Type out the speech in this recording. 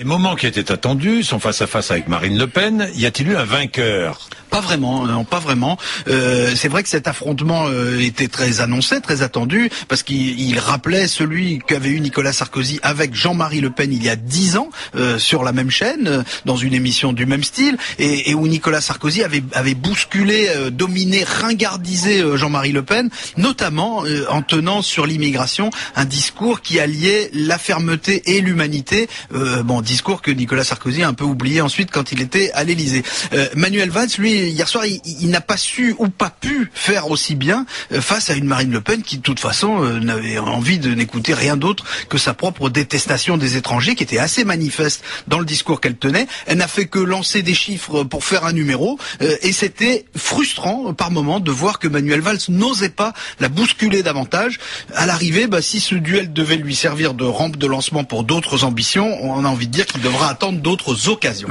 Les moments qui étaient attendus, son face-à-face avec Marine Le Pen, y a-t-il eu un vainqueur? Pas vraiment, non, pas vraiment. Euh, c'est vrai que cet affrontement euh, était très annoncé, très attendu, parce qu'il rappelait celui qu'avait eu Nicolas Sarkozy avec Jean-Marie Le Pen il y a dix ans euh, sur la même chaîne, euh, dans une émission du même style, et, et où Nicolas Sarkozy avait, avait bousculé, euh, dominé, ringardisé euh, Jean-Marie Le Pen, notamment en tenant sur l'immigration un discours qui alliait la fermeté et l'humanité. bon, discours que Nicolas Sarkozy a un peu oublié ensuite quand il était à l'Elysée. Euh, Manuel Valls, lui, hier soir, il, n'a pas su ou pas pu faire aussi bien euh, face à une Marine Le Pen qui, de toute façon, euh, n'avait envie de n'écouter rien d'autre que sa propre détestation des étrangers, qui était assez manifeste dans le discours qu'elle tenait. Elle n'a fait que lancer des chiffres pour faire un numéro, euh, et c'était frustrant par moment de voir que Manuel Valls n'osait pas la bousculer davantage. À l'arrivée, bah, si ce duel devait lui servir de rampe de lancement pour d'autres ambitions, on a envie de dire qu'il devra attendre d'autres occasions.